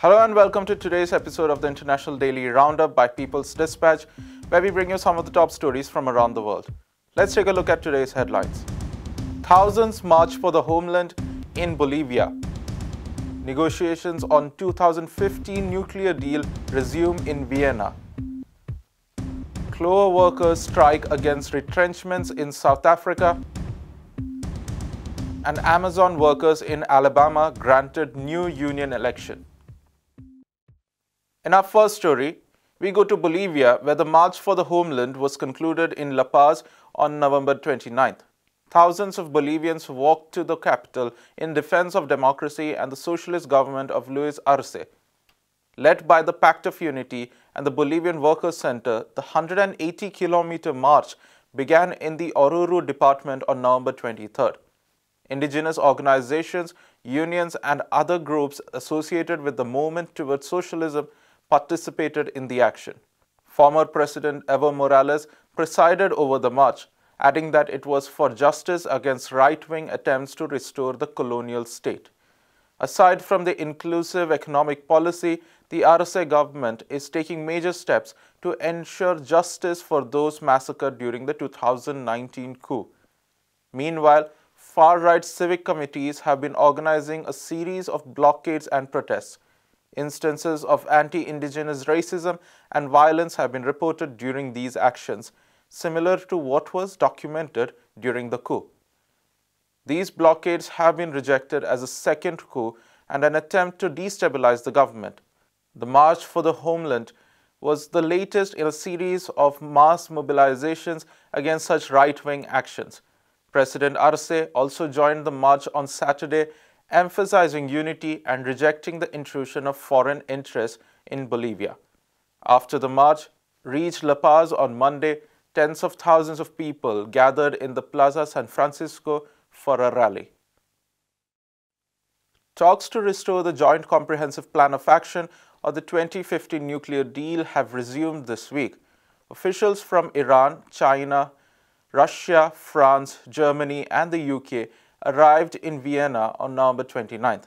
Hello and welcome to today's episode of the International Daily Roundup by People's Dispatch, where we bring you some of the top stories from around the world. Let's take a look at today's headlines. Thousands march for the homeland in Bolivia. Negotiations on 2015 nuclear deal resume in Vienna. Clover workers strike against retrenchments in South Africa. And Amazon workers in Alabama granted new union election. In our first story, we go to Bolivia, where the March for the Homeland was concluded in La Paz on November 29th. Thousands of Bolivians walked to the capital in defense of democracy and the socialist government of Luis Arce. Led by the Pact of Unity and the Bolivian Workers' Center, the 180 kilometer march began in the Oruro department on November 23rd. Indigenous organizations, unions, and other groups associated with the movement towards socialism participated in the action. Former President Evo Morales presided over the march, adding that it was for justice against right wing attempts to restore the colonial state. Aside from the inclusive economic policy, the Arce government is taking major steps to ensure justice for those massacred during the 2019 coup. Meanwhile, far right civic committees have been organizing a series of blockades and protests. Instances of anti indigenous racism and violence have been reported during these actions, similar to what was documented during the coup. These blockades have been rejected as a second coup and an attempt to destabilize the government. The March for the Homeland was the latest in a series of mass mobilizations against such right wing actions. President Arce also joined the march on Saturday emphasizing unity and rejecting the intrusion of foreign interests in Bolivia. After the march reached La Paz on Monday, tens of thousands of people gathered in the Plaza San Francisco for a rally. Talks to restore the Joint Comprehensive Plan of Action or the 2015 nuclear deal have resumed this week. Officials from Iran, China, Russia, France, Germany, and the UK arrived in Vienna on November 29th.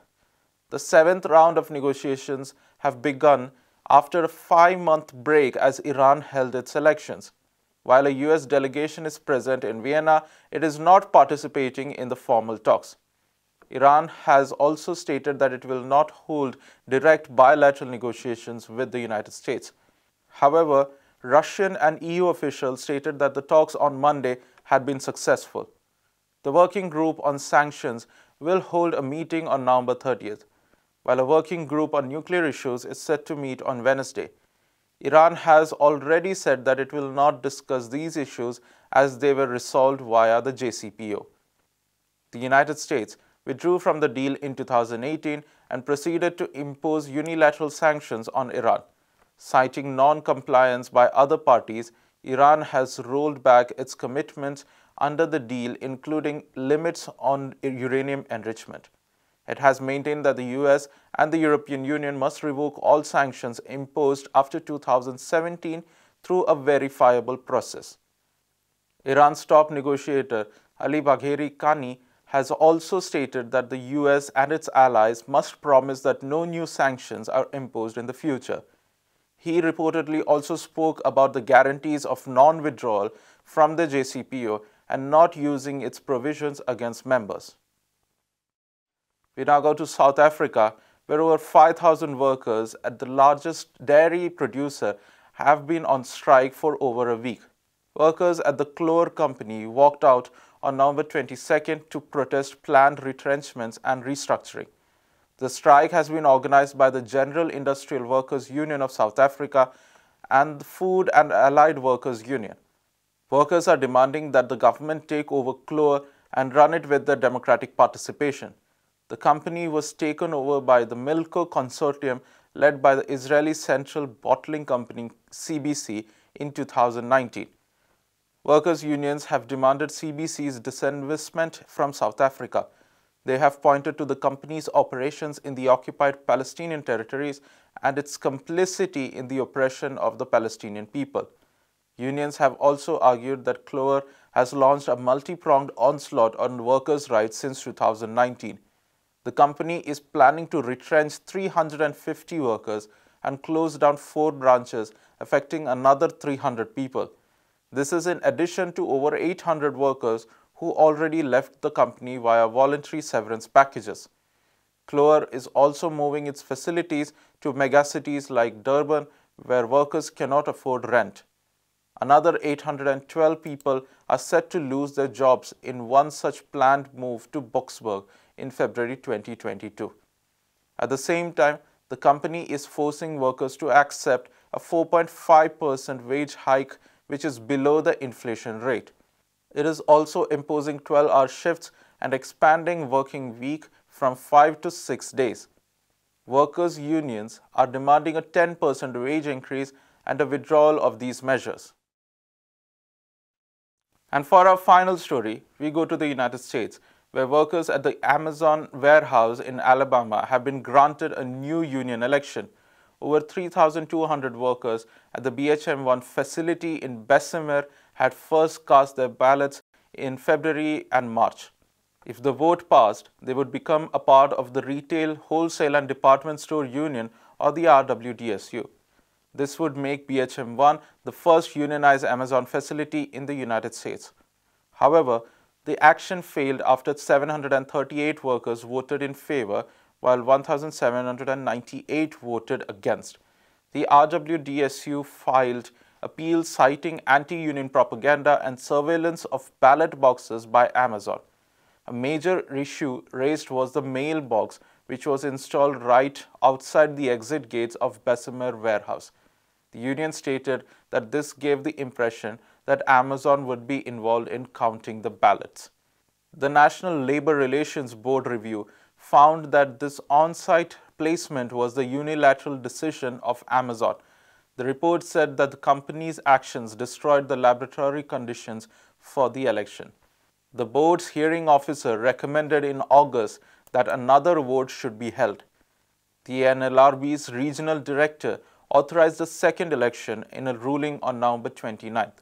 The seventh round of negotiations have begun after a five-month break as Iran held its elections. While a US delegation is present in Vienna, it is not participating in the formal talks. Iran has also stated that it will not hold direct bilateral negotiations with the United States. However, Russian and EU officials stated that the talks on Monday had been successful. The working group on sanctions will hold a meeting on November 30th, while a working group on nuclear issues is set to meet on Wednesday. Iran has already said that it will not discuss these issues as they were resolved via the JCPOA. The United States withdrew from the deal in 2018 and proceeded to impose unilateral sanctions on Iran. Citing non compliance by other parties, Iran has rolled back its commitments under the deal, including limits on uranium enrichment. It has maintained that the US and the European Union must revoke all sanctions imposed after 2017 through a verifiable process. Iran's top negotiator Ali Bagheri Kani has also stated that the US and its allies must promise that no new sanctions are imposed in the future. He reportedly also spoke about the guarantees of non withdrawal from the JCPOA and not using its provisions against members. We now go to South Africa, where over 5,000 workers at the largest dairy producer have been on strike for over a week. Workers at the Clover company walked out on November 22nd to protest planned retrenchments and restructuring. The strike has been organized by the General Industrial Workers Union of South Africa and the Food and Allied Workers Union. Workers are demanding that the government take over Clover and run it with the democratic participation. The company was taken over by the Milco consortium led by the Israeli Central Bottling Company CBC in 2019. Workers' unions have demanded CBC's disinvestment from South Africa. They have pointed to the company's operations in the occupied Palestinian territories and its complicity in the oppression of the Palestinian people. Unions have also argued that Clover has launched a multi-pronged onslaught on workers' rights since 2019. The company is planning to retrench 350 workers and close down four branches, affecting another 300 people. This is in addition to over 800 workers who already left the company via voluntary severance packages. Clover is also moving its facilities to megacities like Durban, where workers cannot afford rent. Another 812 people are set to lose their jobs in one such planned move to Boksburg in February 2022. At the same time, the company is forcing workers to accept a 4.5% wage hike, which is below the inflation rate. It is also imposing 12-hour shifts and expanding working week from 5 to 6 days. Workers' unions are demanding a 10% wage increase and a withdrawal of these measures. And for our final story, we go to the United States, where workers at the Amazon warehouse in Alabama have been granted a new union election. Over 3,200 workers at the BHM1 facility in Bessemer had first cast their ballots in February and March. If the vote passed, they would become a part of the Retail, Wholesale and Department Store Union or the RWDSU. This would make BHM1 the first unionized Amazon facility in the United States. However, the action failed after 738 workers voted in favor while 1,798 voted against. The RWDSU filed appeals citing anti-union propaganda and surveillance of ballot boxes by Amazon. A major issue raised was the mailbox, which was installed right outside the exit gates of Bessemer warehouse. The union stated that this gave the impression that Amazon would be involved in counting the ballots. The National Labor Relations Board review found that this on-site placement was the unilateral decision of Amazon. The report said that the company's actions destroyed the laboratory conditions for the election. The board's hearing officer recommended in August that another vote should be held. The NLRB's regional director authorized the second election in a ruling on November 29th.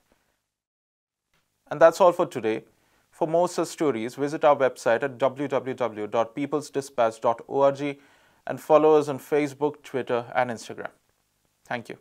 And that's all for today. For more such stories, visit our website at www.peoplesdispatch.org and follow us on Facebook, Twitter, and Instagram. Thank you.